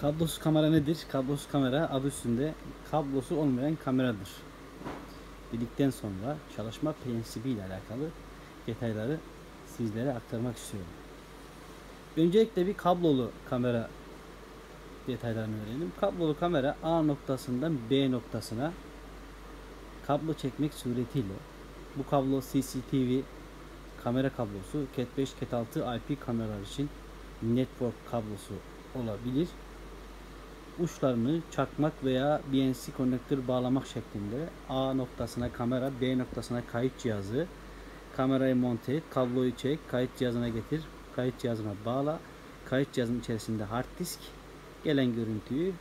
Kablosuz kamera nedir? Kablosuz kamera adı üstünde kablosu olmayan kameradır. Dedikten sonra çalışma prensibiyle alakalı detayları sizlere aktarmak istiyorum. Öncelikle bir kablolu kamera detaylarını verelim. Kablolu kamera A noktasından B noktasına kablo çekmek suretiyle bu kablo CCTV kamera kablosu Cat 5 Cat 6 IP kameralar için network kablosu olabilir. Uçlarını çakmak veya BNC konnektör bağlamak şeklinde A noktasına kamera, B noktasına kayıt cihazı, kamerayı monte et, kabloyu çek, kayıt cihazına getir, kayıt cihazına bağla, kayıt cihazının içerisinde hard disk, gelen görüntüyü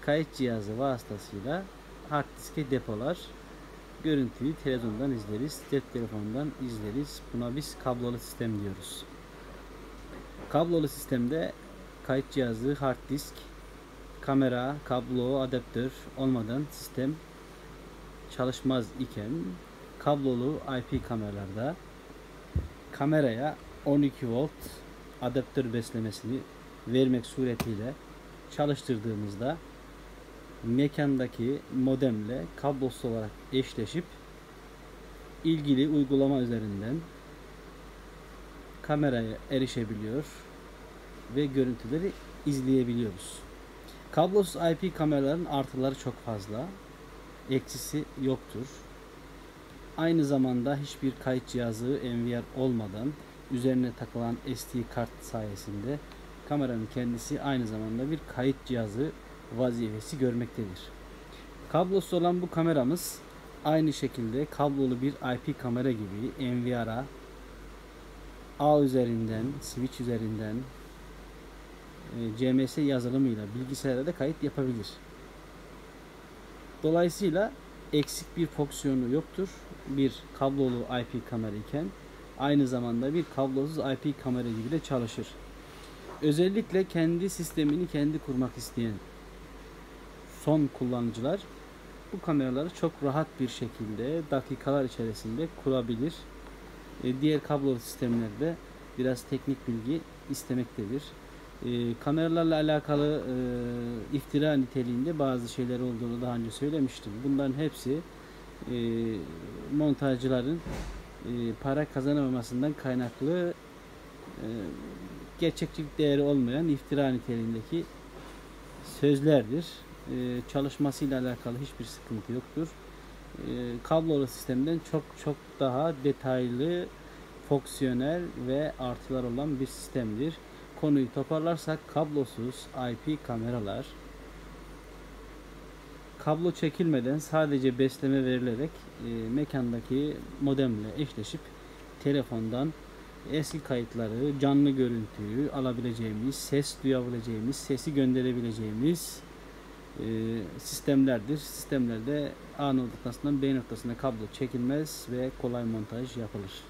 kayıt cihazı vasıtasıyla hard diske depolar. Görüntüyü televizyondan izleriz, cep telefonundan izleriz. Buna biz kablolu sistem diyoruz. Kablolu sistemde kayıt cihazı, hard disk, kamera, kablo, adaptör olmadan sistem çalışmaz iken kablolu IP kameralarda kameraya 12 volt adaptör beslemesini vermek suretiyle çalıştırdığımızda mekandaki modemle kablosuz olarak eşleşip ilgili uygulama üzerinden kameraya erişebiliyor ve görüntüleri izleyebiliyoruz. Kablosuz IP kameraların artıları çok fazla. Eksisi yoktur. Aynı zamanda hiçbir kayıt cihazı NVR olmadan üzerine takılan SD kart sayesinde kameranın kendisi aynı zamanda bir kayıt cihazı vazifesi görmektedir. Kablosuz olan bu kameramız aynı şekilde kablolu bir IP kamera gibi NVR'a ağ üzerinden, switch üzerinden CMS yazılımıyla bilgisayara da kayıt yapabilir. Dolayısıyla eksik bir fonksiyonu yoktur. Bir kablolu IP kamera iken aynı zamanda bir kablosuz IP kamera gibi de çalışır. Özellikle kendi sistemini kendi kurmak isteyen son kullanıcılar bu kameraları çok rahat bir şekilde dakikalar içerisinde kurabilir. E, diğer kablolu sistemlerde biraz teknik bilgi istemektedir. E, kameralarla alakalı e, iftira niteliğinde bazı şeyler olduğunu daha önce söylemiştim. Bunların hepsi e, montajcıların e, para kazanamamasından kaynaklı e, gerçekçilik değeri olmayan iftira niteliğindeki sözlerdir. E, çalışmasıyla alakalı hiçbir sıkıntı yoktur. E, kablolu sistemden çok çok daha detaylı, fonksiyonel ve artılar olan bir sistemdir. Konuyu toparlarsak kablosuz IP kameralar kablo çekilmeden sadece besleme verilerek e, mekandaki modemle eşleşip telefondan eski kayıtları, canlı görüntüyü alabileceğimiz, ses duyabileceğimiz, sesi gönderebileceğimiz e, sistemlerdir. Sistemlerde A noktasından B noktasına kablo çekilmez ve kolay montaj yapılır.